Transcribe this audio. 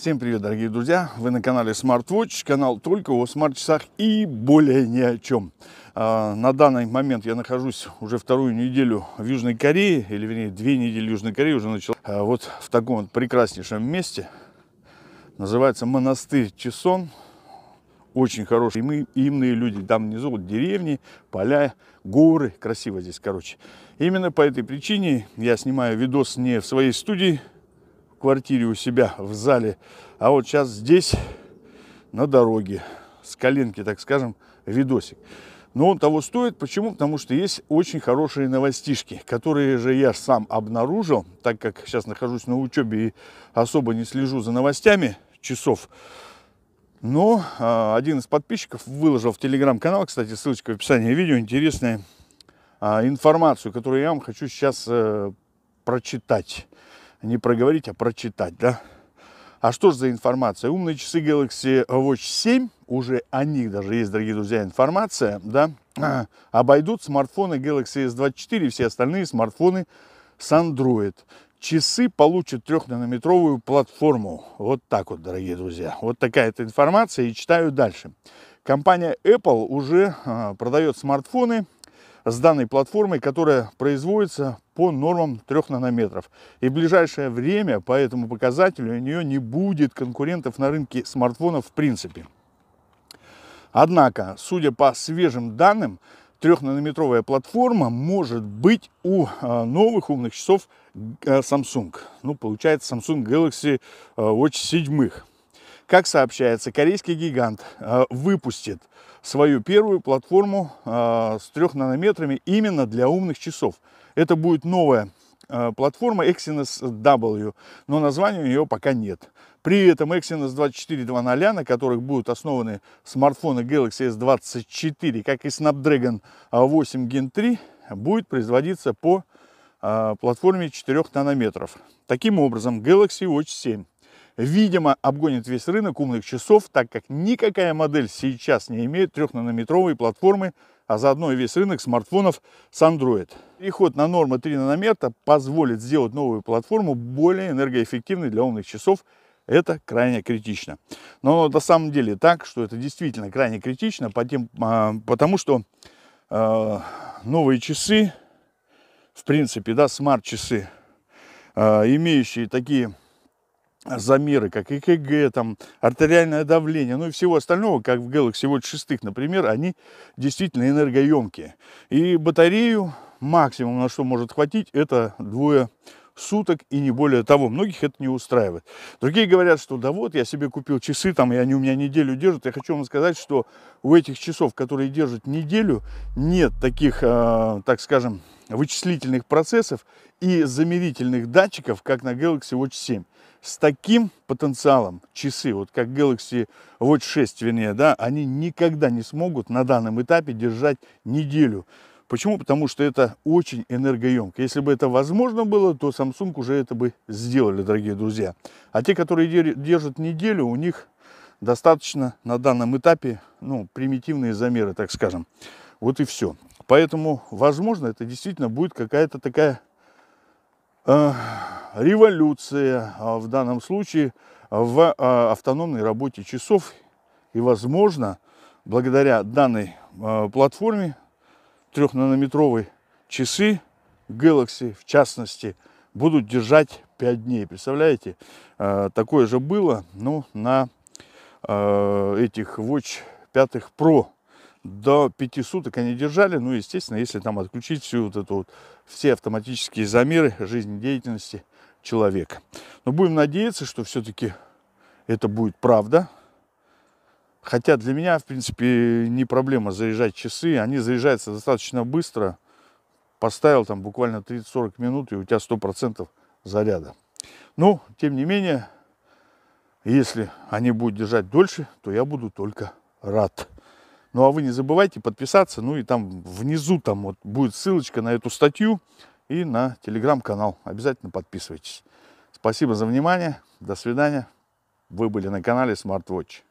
Всем привет, дорогие друзья! Вы на канале SmartWatch, канал только о смарт-часах и более ни о чем. А, на данный момент я нахожусь уже вторую неделю в Южной Корее, или вернее две недели в Южной Корее уже начал. А, вот в таком вот прекраснейшем месте. Называется монастырь Чесон. Очень хороший. И мы имные люди. Там внизу вот деревни, поля, горы. Красиво здесь, короче. Именно по этой причине я снимаю видос не в своей студии, квартире у себя в зале, а вот сейчас здесь на дороге, с коленки, так скажем, видосик. Но он того стоит. Почему? Потому что есть очень хорошие новостишки, которые же я сам обнаружил, так как сейчас нахожусь на учебе и особо не слежу за новостями часов. Но а, один из подписчиков выложил в телеграм-канал, кстати, ссылочка в описании видео, интересную а, информацию, которую я вам хочу сейчас а, прочитать не проговорить, а прочитать, да? А что же за информация? Умные часы Galaxy Watch 7, уже о них даже есть, дорогие друзья, информация, да, обойдут смартфоны Galaxy S24 и все остальные смартфоны с Android. Часы получат трехнанометровую платформу. Вот так вот, дорогие друзья. Вот такая эта информация. И читаю дальше. Компания Apple уже а, продает смартфоны с данной платформой, которая производится по нормам 3 нанометров. И в ближайшее время по этому показателю у нее не будет конкурентов на рынке смартфонов в принципе. Однако, судя по свежим данным, трехнанометровая платформа может быть у а, новых умных часов а, Samsung. Ну, получается Samsung Galaxy а, Watch 7. Как сообщается, корейский гигант выпустит свою первую платформу э, с 3 нанометрами именно для умных часов. Это будет новая э, платформа Exynos W, но названия у нее пока нет. При этом Exynos 24.2.0, на которых будут основаны смартфоны Galaxy S24, как и Snapdragon 8 Gen 3, будет производиться по э, платформе 4 нанометров. Таким образом, Galaxy Watch 7 видимо, обгонит весь рынок умных часов, так как никакая модель сейчас не имеет 3-нанометровой платформы, а заодно и весь рынок смартфонов с Android. Переход на нормы 3 нанометра позволит сделать новую платформу более энергоэффективной для умных часов. Это крайне критично. Но на самом деле так, что это действительно крайне критично, а, потому что э, новые часы, в принципе, да, смарт-часы, э, имеющие такие замеры, как ЭКГ, там, артериальное давление, ну и всего остального, как в Galaxy Watch 6, например, они действительно энергоемкие. И батарею максимум, на что может хватить, это двое суток и не более того. Многих это не устраивает. Другие говорят, что да вот, я себе купил часы, там, и они у меня неделю держат. Я хочу вам сказать, что у этих часов, которые держат неделю, нет таких, э, так скажем, вычислительных процессов и замерительных датчиков, как на Galaxy Watch 7 с таким потенциалом часы, вот как Galaxy Watch 6, вернее, да, они никогда не смогут на данном этапе держать неделю. Почему? Потому что это очень энергоемко. Если бы это возможно было, то Samsung уже это бы сделали, дорогие друзья. А те, которые держат неделю, у них достаточно на данном этапе ну, примитивные замеры, так скажем. Вот и все. Поэтому, возможно, это действительно будет какая-то такая э, революция а, в данном случае в а, автономной работе часов. И, возможно, благодаря данной а, платформе трехнанометровой часы Galaxy, в частности, будут держать 5 дней. Представляете? Такое же было ну, на этих Watch 5 Pro до 5 суток они держали. Ну, естественно, если там отключить всю вот эту вот, все автоматические замеры жизнедеятельности человека. Но будем надеяться, что все-таки это будет правда. Хотя для меня, в принципе, не проблема заряжать часы. Они заряжаются достаточно быстро. Поставил там буквально 30-40 минут, и у тебя 100% заряда. Но, тем не менее, если они будут держать дольше, то я буду только рад. Ну а вы не забывайте подписаться, ну и там внизу там вот будет ссылочка на эту статью и на телеграм-канал. Обязательно подписывайтесь. Спасибо за внимание. До свидания. Вы были на канале SmartWatch.